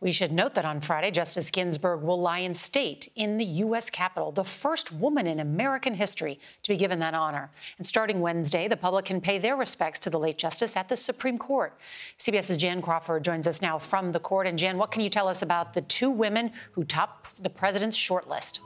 We should note that on Friday, Justice Ginsburg will lie in state in the U.S. Capitol, the first woman in American history to be given that honor. And starting Wednesday, the public can pay their respects to the late justice at the Supreme Court. CBS's Jan Crawford joins us now from the court. And Jan, what can you tell us about the two women who top the president's shortlist?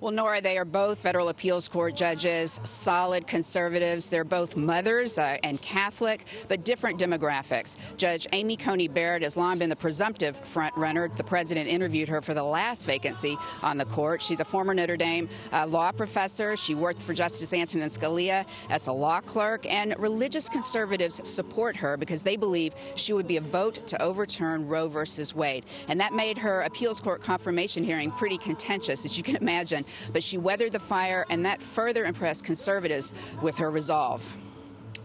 Well, Nora, they are both federal appeals court judges, solid conservatives. They're both mothers uh, and Catholic, but different demographics. Judge Amy Coney Barrett has long been the presumptive frontrunner. The president interviewed her for the last vacancy on the court. She's a former Notre Dame uh, law professor. She worked for Justice Antonin Scalia as a law clerk, and religious conservatives support her because they believe she would be a vote to overturn Roe versus Wade. And that made her appeals court confirmation hearing pretty contentious, as you can imagine but she weathered the fire, and that further impressed conservatives with her resolve.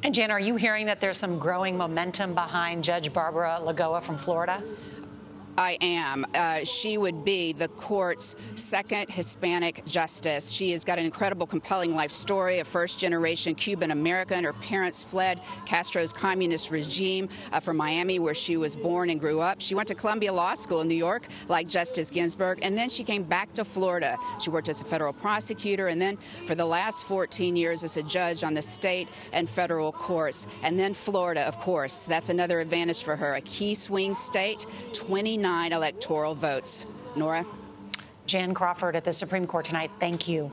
And Jan, are you hearing that there's some growing momentum behind Judge Barbara Lagoa from Florida? I am. Uh, she would be the court's second Hispanic justice. She has got an incredible, compelling life story, a first generation Cuban American. Her parents fled Castro's communist regime uh, from Miami, where she was born and grew up. She went to Columbia Law School in New York, like Justice Ginsburg, and then she came back to Florida. She worked as a federal prosecutor, and then for the last 14 years as a judge on the state and federal courts. And then Florida, of course. That's another advantage for her, a key swing state, 29 electoral votes. Nora? Jan Crawford at the Supreme Court tonight. Thank you.